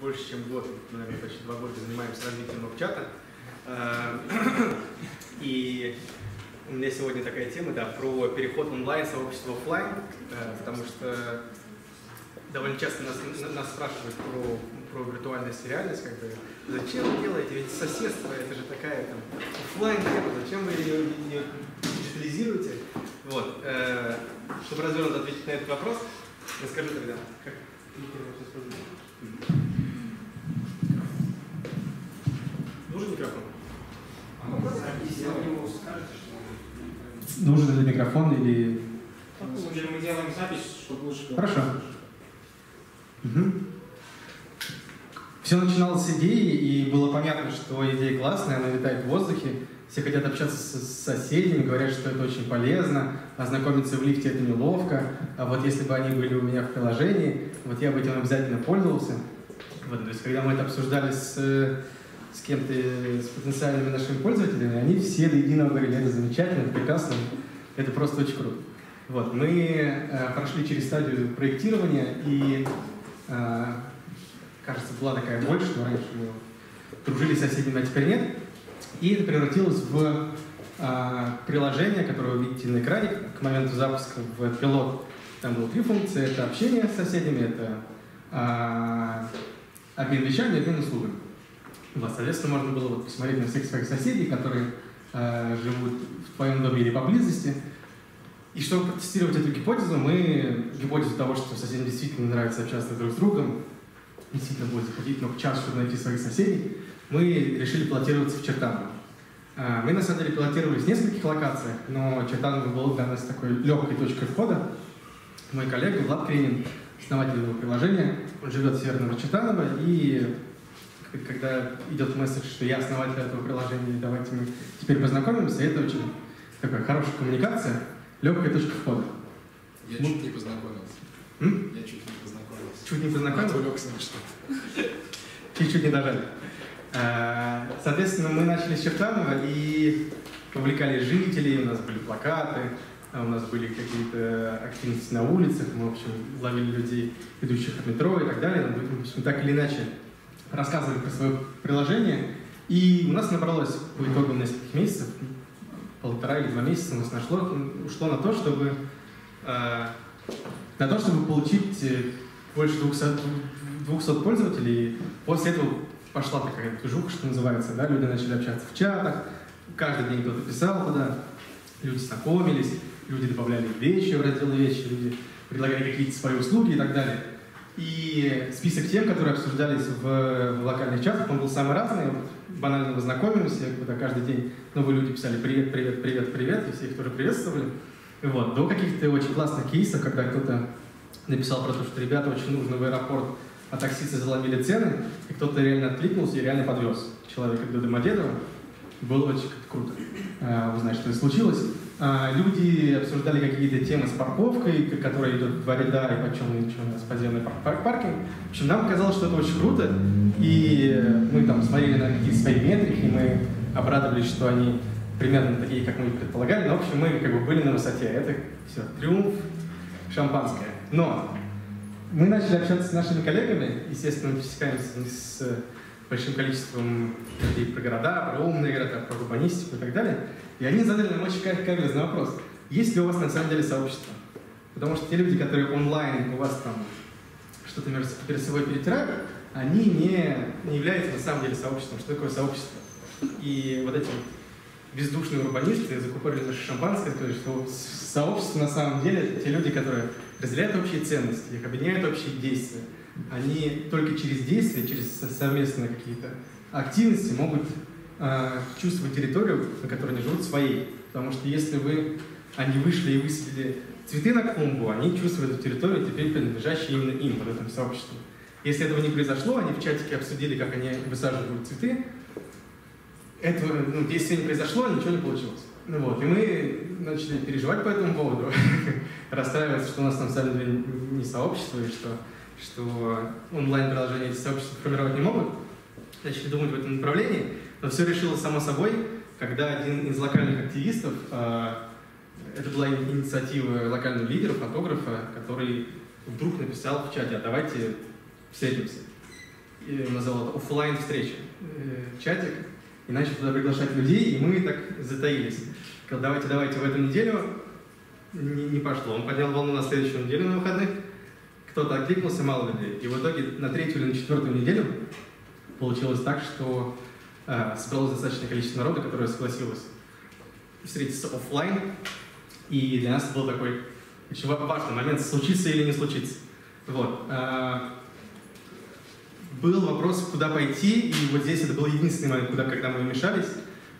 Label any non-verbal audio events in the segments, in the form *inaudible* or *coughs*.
больше, чем год, наверное, почти два года занимаемся развитием веб-чата. *coughs* И у меня сегодня такая тема, да, про переход онлайн сообщества офлайн, потому что довольно часто нас, нас спрашивают про, про виртуальность и реальность, как бы, зачем вы делаете, ведь соседство, это же такая там офлайн тема, зачем вы ее, ее диджитализируете? Вот, э, чтобы развернуто ответить на этот вопрос, расскажу тогда, как Нужен микрофон? Нужен ли микрофон или... Мы делаем запись, чтобы лучше... Хорошо. Угу. Все начиналось с идеи, и было понятно, что идея классная, она летает в воздухе. Все хотят общаться с соседями, говорят, что это очень полезно, ознакомиться в лифте это неловко. А вот если бы они были у меня в приложении, вот я бы этим обязательно пользовался. Вот, то есть, когда мы это обсуждали с, с кем-то, с потенциальными нашими пользователями, они все до единого говорили, это замечательно, это прекрасно, это просто очень круто. Вот, мы э, прошли через стадию проектирования, и, э, кажется, была такая боль, что раньше мы дружили с соседями, а теперь нет. И это превратилось в э, приложение, которое вы видите на экране к моменту запуска в пилот. Там было три функции. Это общение с соседями, это э, обмен вещами обмен услугами. Вот, соответственно, можно было вот посмотреть на всех своих соседей, которые э, живут в твоем доме или поблизости. И чтобы протестировать эту гипотезу, мы гипотезу того, что соседям действительно нравится общаться друг с другом, действительно будет заходить много час, чтобы найти своих соседей, мы решили пилотироваться в Чертаново. Мы, на самом деле, пилотировались в нескольких локациях, но Чертаново был для нас такой легкой точкой входа. Мой коллега Влад Кренин, основатель этого приложения, он живет в Северного Чертанова, и когда идет месседж, что я основатель этого приложения, давайте мы теперь познакомимся, это очень такая хорошая коммуникация, легкая точка входа. Я ну, чуть не познакомился. М? Я чуть не познакомился. Чуть не познакомился? Отвлекся на что Чуть-чуть не дожали. А, соответственно, мы начали с Чертанова и повлекали жителей, у нас были плакаты, у нас были какие-то активности на улицах, мы, в общем, ловили людей, идущих от метро и так далее. В общем, так или иначе рассказывали про свое приложение. И у нас набралось по итогам нескольких месяцев, полтора или два месяца у нас нашло, ушло на то, чтобы, э, на то, чтобы получить больше 200, 200 пользователей. После этого пошла такая движуха, что называется, да, люди начали общаться в чатах, каждый день кто-то писал туда, люди знакомились, люди добавляли вещи в раздел вещи, люди предлагали какие-то свои услуги и так далее. И список тем, которые обсуждались в, в локальных чатах, он был самый разный. Банально мы знакомимся, когда каждый день новые люди писали «привет, привет, привет, привет», и все их тоже приветствовали. Вот, до каких-то очень классных кейсов, когда кто-то написал про то, что ребята очень нужно в аэропорт а таксисты заломили цены, и кто-то реально откликнулся и реально подвез человека до Домодедово. Было очень круто а, узнать, что это случилось. А, люди обсуждали какие-то темы с парковкой, которая идет в два ряда, и почем ничего у нас подземный парк паркинг. В общем, нам казалось, что это очень круто, и мы там смотрели на какие-то свои метрики, мы обрадовались, что они примерно такие, как мы предполагали, но, в общем, мы как бы были на высоте. Это все, триумф, шампанское. Но мы начали общаться с нашими коллегами, естественно, мы пересекаемся с большим количеством людей про города, про умные города, про урбанистику и так далее. И они задали нам очень каверзный вопрос. Есть ли у вас на самом деле сообщество? Потому что те люди, которые онлайн у вас там что-то между собой перетирают, они не, не являются на самом деле сообществом. Что такое сообщество? И вот эти бездушные урбанисты закупорили наше шампанское, сказали, что сообщество на самом деле те люди, которые разделяют общие ценности, их объединяют общие действия. Они только через действия, через совместные какие-то активности могут э, чувствовать территорию, на которой они живут, своей. Потому что если вы, они вышли и высадили цветы на клумбу, они чувствуют эту территорию, теперь принадлежащую именно им, вот этому сообществу. Если этого не произошло, они в чатике обсудили, как они высаживают цветы, этого, ну, если не произошло, ничего не получилось. Ну вот, и мы начали переживать по этому поводу, *laughs* расстраиваться, что у нас на самом деле не сообщество, и что, что онлайн-приложения эти сообщества формировать не могут. Начали думать в этом направлении, но все решилось само собой, когда один из локальных активистов, э, это была инициатива локального лидера, фотографа, который вдруг написал в чате, а давайте встретимся. я называл это офлайн встреча, э, чатик, и начал туда приглашать людей, и мы так затаились. Сказал, давайте, давайте в эту неделю, не, не пошло. Он поднял волну на следующую неделю на выходных, кто-то откликнулся, мало людей. И в итоге на третью или на четвертую неделю получилось так, что э, собралось достаточное количество народа, которое согласилось встретиться офлайн. И для нас был такой очень важный момент, случится или не случится. Вот. Э, был вопрос, куда пойти, и вот здесь это был единственный момент, куда, когда мы вмешались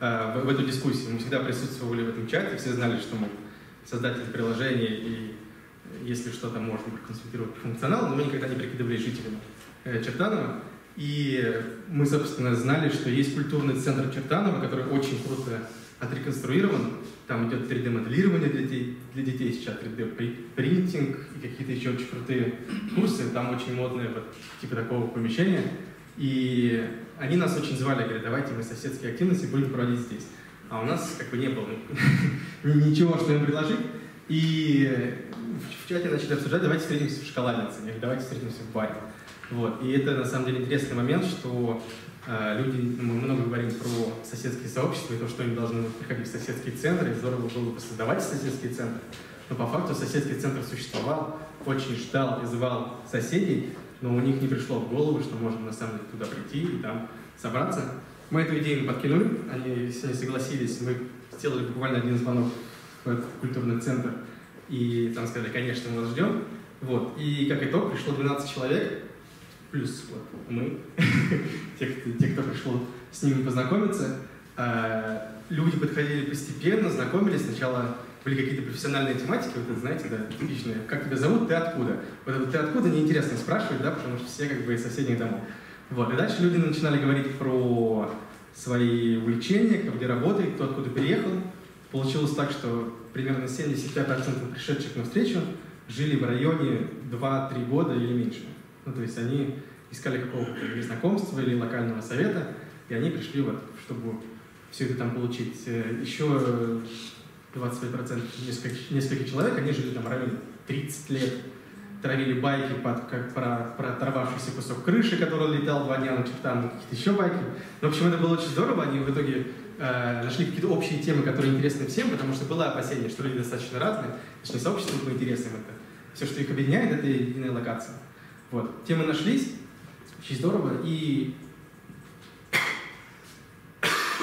э, в, в эту дискуссию. Мы всегда присутствовали в этом чате, все знали, что мы создатели приложения, и если что-то можно проконсультировать по функционалу, но мы никогда не прикидывали жителями э, Чертанова. И мы, собственно, знали, что есть культурный центр Чертанова, который очень круто отреконструирован. Там идет 3D-моделирование для детей, для детей сейчас, 3D-принтинг и какие-то еще очень крутые курсы. Там очень модные вот типа такого помещения. И они нас очень звали, говорят, давайте мы соседские активности будем проводить здесь. А у нас как бы не было ничего, что им предложить. И в чате начали обсуждать, давайте встретимся в шоколаднице, или давайте встретимся в баре. Вот. И это на самом деле интересный момент, что люди, мы много говорим про соседские сообщества и то, что они должны приходить в соседские центры, и здорово было бы создавать соседские центры. Но по факту соседский центр существовал, очень ждал и соседей, но у них не пришло в голову, что можно на самом деле туда прийти и там собраться. Мы эту идею подкинули, они с ней согласились, мы сделали буквально один звонок в этот культурный центр, и там сказали, конечно, мы вас ждем. Вот. И как итог пришло 12 человек, плюс вот мы, *laughs* те, кто, те, кто пришел с ними познакомиться. А, люди подходили постепенно, знакомились. Сначала были какие-то профессиональные тематики, вот это, знаете, да, типичные. Как тебя зовут, ты откуда? Вот это ты откуда, неинтересно спрашивать, да, потому что все как бы из соседних домов. Вот. И дальше люди начинали говорить про свои увлечения, кто где работает, кто откуда переехал. Получилось так, что примерно 75% пришедших на встречу жили в районе 2-3 года или меньше. Ну, то есть они искали какого-то или знакомства, или локального совета, и они пришли вот, чтобы все это там получить. Э, Еще 25% несколько, несколько человек, они жили там в районе 30 лет, травили байки под, как про, про оторвавшийся кусок крыши, который летал два дня на чертам, какие-то еще байки. Но, в общем, это было очень здорово. Они в итоге э, нашли какие-то общие темы, которые интересны всем, потому что было опасение, что люди достаточно разные, что сообщество было интересным. Это все, что их объединяет, это единая локация. Вот. Темы нашлись, очень здорово, и *coughs*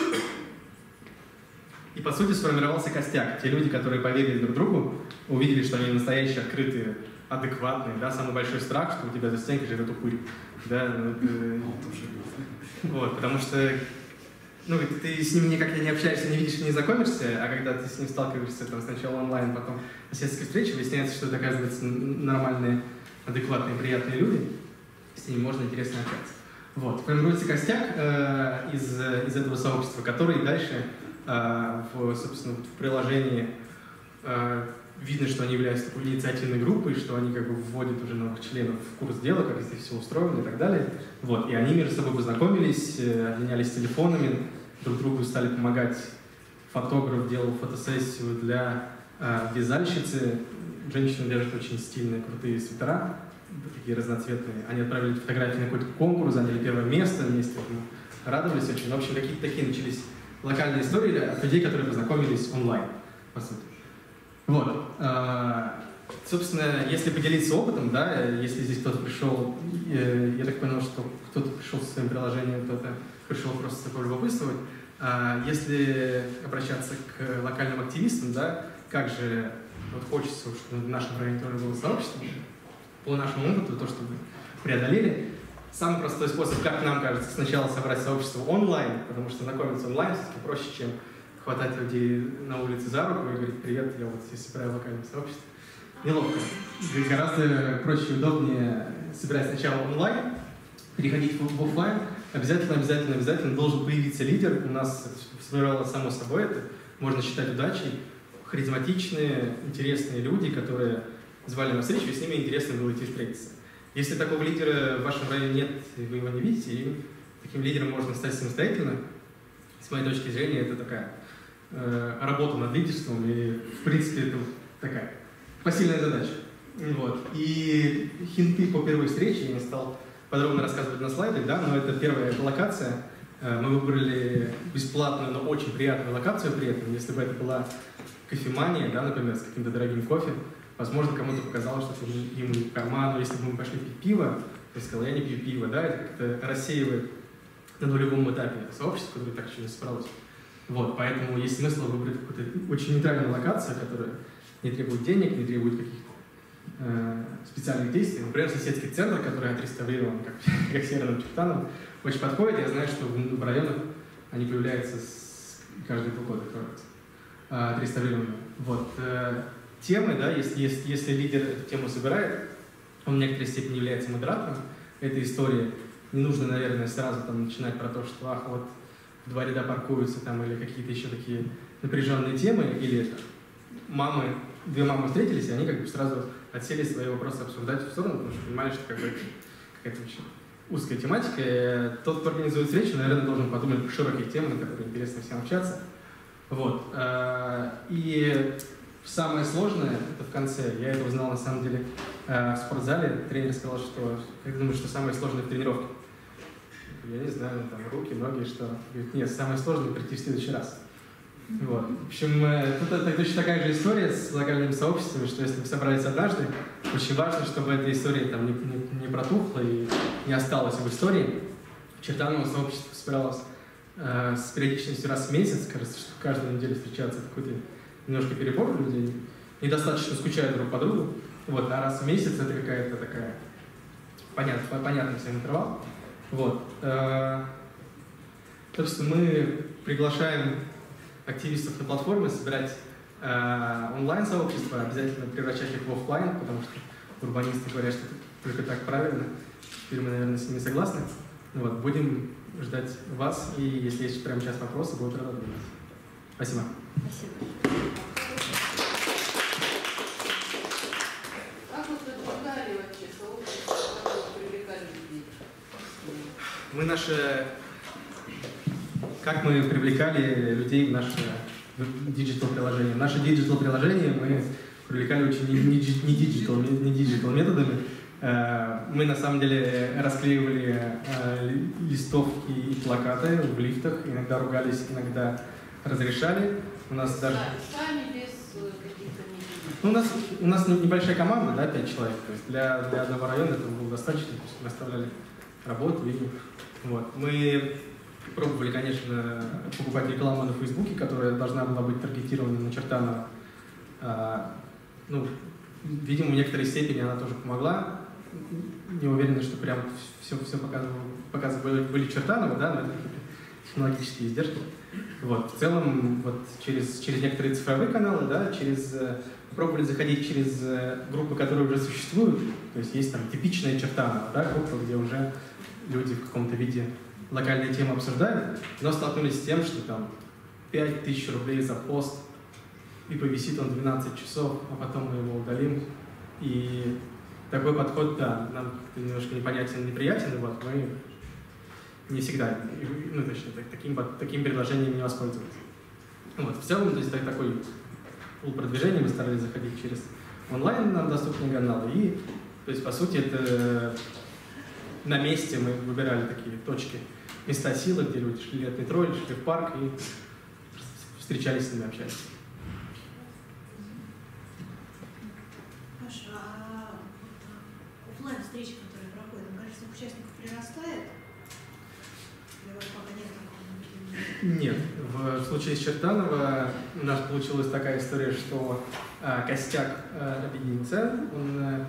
И по сути сформировался костяк. Те люди, которые поверили друг другу, увидели, что они настоящие, открытые, адекватные. Да? Самый большой страх, что у тебя за стенкой живет упырь. Да? Ну, это... *laughs* Вот, потому что ну, ты с ним никак не общаешься, не видишь, не знакомишься, а когда ты с ним сталкиваешься там, сначала онлайн, потом на сельской встрече, выясняется, что это, оказывается, нормальные, адекватные, приятные люди, с ними можно интересно общаться. Вот. Формируется костяк э, из, из этого сообщества, который дальше э, в, собственно, в приложении э, видно, что они являются такой инициативной группой, что они как бы вводят уже новых членов в курс дела, как здесь все устроено и так далее. Вот. И они между собой познакомились, э, обменялись телефонами, друг другу стали помогать. Фотограф делал фотосессию для э, вязальщицы. Женщины вяжут очень стильные, крутые свитера, такие разноцветные. Они отправили фотографии на какой-то конкурс, заняли первое место вместе, радовались очень. В общем, какие-то такие начались локальные истории от людей, которые познакомились онлайн, по сути. Вот. А, собственно, если поделиться опытом, да, если здесь кто-то пришел, я так понял, что кто-то пришел со своим приложением, кто-то пришел просто такое любопытствовать, а, если обращаться к локальным активистам, да, как же вот хочется, чтобы в нашем районе тоже было сообщество, по нашему опыту, то, что мы преодолели, самый простой способ, как нам кажется, сначала собрать сообщество онлайн, потому что знакомиться онлайн все-таки проще, чем хватать людей на улице за руку и говорить «Привет, я вот здесь собираю локальное сообщество». Неловко. Гораздо проще и удобнее собирать сначала онлайн, переходить в офлайн. Обязательно, обязательно, обязательно должен появиться лидер. У нас сформировалось само собой это. Можно считать удачей. Харизматичные, интересные люди, которые звали на встречу, и с ними интересно было идти встретиться. Если такого лидера в вашем районе нет, и вы его не видите, и таким лидером можно стать самостоятельно, с моей точки зрения, это такая э, работа над лидерством, и, в принципе, это такая посильная задача. Вот. И хинты по первой встрече я не стал подробно рассказывать на слайдах, да, но это первая локация. Э, мы выбрали бесплатную, но очень приятную локацию при этом. Если бы это была кофемания, да, например, с каким-то дорогим кофе, возможно, кому-то показалось, что это ему в карман, но если бы мы пошли пить пиво, есть сказал, я не пью пиво, да, это как-то рассеивает на нулевом этапе сообщество, которое так еще не собралось. Вот, поэтому есть смысл выбрать какую-то очень нейтральную локацию, которая не требует денег, не требует каких-то э, специальных действий. Например, соседский центр, который отреставрирован как, *laughs* как северным Чертаном, очень подходит. Я знаю, что в районах они появляются с, каждые полгода, кажется, э, отреставрированные. Вот. Э, темы, да, если, если, если лидер эту тему собирает, он в некоторой степени является модератором этой истории, не нужно, наверное, сразу там начинать про то, что ах, вот два ряда паркуются там или какие-то еще такие напряженные темы, или это, мамы, две мамы встретились, и они как бы сразу отсели свои вопросы обсуждать в сторону, потому что понимали, что как бы какая-то очень узкая тематика. Тот, кто организует встречу, наверное, должен подумать широкие темы, на которые интересно всем общаться. Вот. Э, и самое сложное, это в конце, я это узнал на самом деле э, в спортзале, тренер сказал, что, я думаю, что самое сложное в тренировке я не знаю, там, руки, ноги, что. Говорит, нет, самое сложное прийти в следующий раз. Вот. В общем, э, тут это точно такая же история с локальными сообществами, что если вы собрались однажды, очень важно, чтобы эта история там не, не, не протухла и не осталась в истории. Чертаново сообщество собиралось э, с периодичностью раз в месяц, кажется, что каждую неделю встречаться какой-то немножко перебор людей, недостаточно скучают друг по другу. Вот, а раз в месяц это какая-то такая понятная, понятный всем интервал. Вот. Э, собственно, мы приглашаем активистов на платформе собирать э, онлайн-сообщества, обязательно превращать их в офлайн, потому что урбанисты говорят, что только так правильно. Теперь мы, наверное, с ними согласны. Вот, будем ждать вас, и если есть прямо сейчас вопросы, будут рады ответить. Спасибо. Спасибо. мы наши... Как мы привлекали людей в наше digital-приложение? В наше digital-приложение мы привлекали очень не digital, Э, мы на самом деле расклеивали э, листовки и плакаты в лифтах, иногда ругались, иногда разрешали. У нас даже... Э, ну, у нас, у нас небольшая команда, да, пять человек. То есть для, для одного района этого было достаточно. То есть мы оставляли работу и вот. Мы пробовали, конечно, покупать рекламу на Фейсбуке, которая должна была быть таргетирована на Чертанова. А, ну, видимо, в некоторой степени она тоже помогла. Не уверен, что прям все, все показывали были Чертанова, да, но это технологические издержки. Вот. В целом, вот через, через некоторые цифровые каналы, да, через пробовали заходить через э, группы, которые уже существуют. То есть есть там типичная Чертанова, да, группа, где уже люди в каком-то виде локальные темы обсуждают, но столкнулись с тем, что там 5000 рублей за пост, и повисит он 12 часов, а потом мы его удалим. И такой подход, да, нам немножко непонятен, неприятен, вот мы не всегда, ну точно, так, таким, таким предложением не воспользовались. Вот, в целом, то есть так, такой пул продвижения мы старались заходить через онлайн нам доступные каналы, и, то есть, по сути, это на месте мы выбирали такие точки, места силы, где люди шли от метро или шли в парк и встречались с ними, общались. Паша, а офлайн встречи, которые проходят, количество участников прирастает? Или вот пока нет такого? Нет. В случае с Чертанова у нас получилась такая история, что э, костяк э, объединился, он э,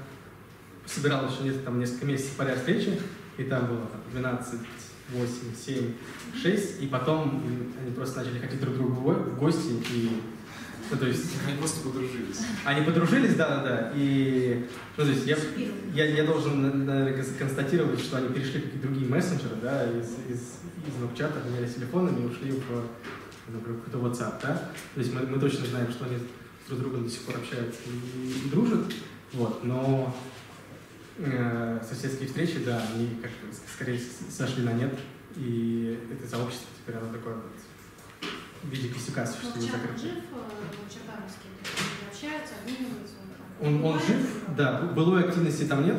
собирал еще несколько, там, несколько месяцев подряд встречи, и там было там, 12, 8, 7, 6, и потом они просто начали ходить друг к другу в гости, и ну, то есть... Они просто подружились. Они подружились, да-да-да, и ну, то есть я, я, я должен, наверное, констатировать, что они перешли в какие-то другие мессенджеры, да, из, из, из нокчата, менялись телефонами и ушли в, например, какой-то WhatsApp, да, то есть мы, мы точно знаем, что они друг с другом до сих пор общаются и, и дружат, вот, но э, соседские встречи, да, они как бы скорее сошли на нет, и это сообщество теперь оно такое вот в виде косяка Ну, существует. чат закрытое. жив, э, Чертановский, общаются, обмениваются, он Он, он жив, да, былой активности там нет,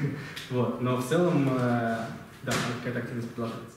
*laughs* вот, но в целом, э, да, какая-то активность продолжается.